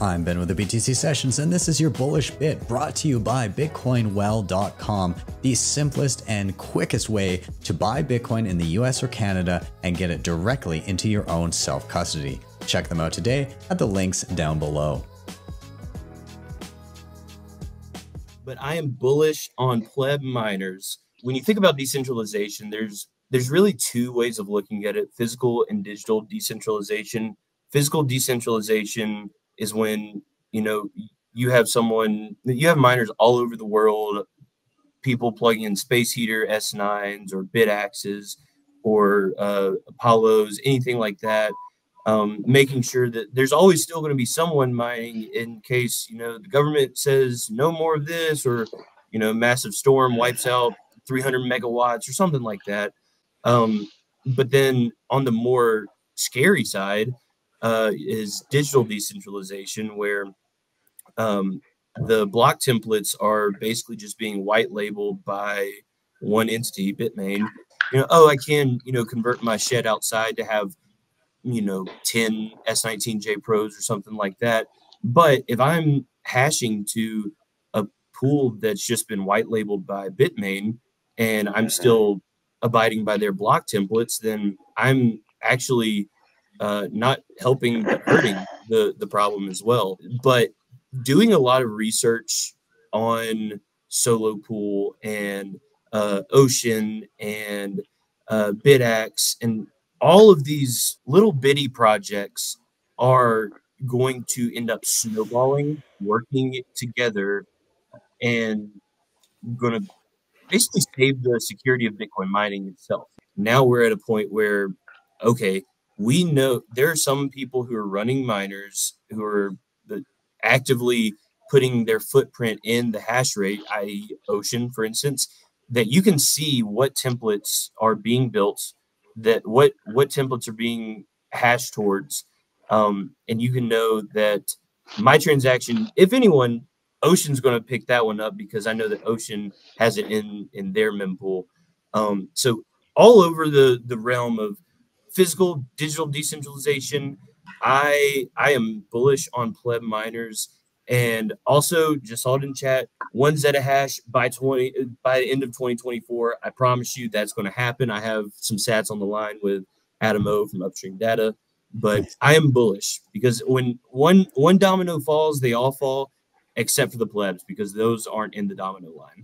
I'm Ben with the BTC Sessions, and this is your bullish bit brought to you by BitcoinWell.com, the simplest and quickest way to buy Bitcoin in the US or Canada and get it directly into your own self custody. Check them out today at the links down below. But I am bullish on pleb miners. When you think about decentralization, there's there's really two ways of looking at it: physical and digital decentralization. Physical decentralization is when you know you have someone you have miners all over the world people plugging in space heater s9s or Bitaxes or uh, apollos anything like that um, making sure that there's always still going to be someone mining in case you know the government says no more of this or you know massive storm wipes out 300 megawatts or something like that. Um, but then on the more scary side uh, is digital decentralization, where um, the block templates are basically just being white labeled by one entity, Bitmain. You know, oh, I can you know convert my shed outside to have you know 10 S19J Pros or something like that. But if I'm hashing to a pool that's just been white labeled by Bitmain and I'm mm-hmm. still abiding by their block templates, then I'm actually uh, not helping but hurting the the problem as well. But doing a lot of research on Solo Pool and uh, Ocean and uh, Bitaxe and all of these little bitty projects are going to end up snowballing, working together, and going to basically save the security of Bitcoin mining itself. Now we're at a point where, okay, we know there are some people who are running miners who are actively putting their footprint in the hash rate, i.e., Ocean, for instance, that you can see what templates are being built, that what what templates are being hashed towards, um, and you can know that my transaction, if anyone, Ocean's going to pick that one up because I know that Ocean has it in in their mempool. Um, so all over the the realm of physical digital decentralization. I I am bullish on pleb miners. And also just saw it in chat one Zeta hash by 20 by the end of 2024 i promise you that's going to happen. I have some sats on the line with adam o from upstream data but i am bullish because when one one domino falls they all fall except for the plebs because those aren't in the domino line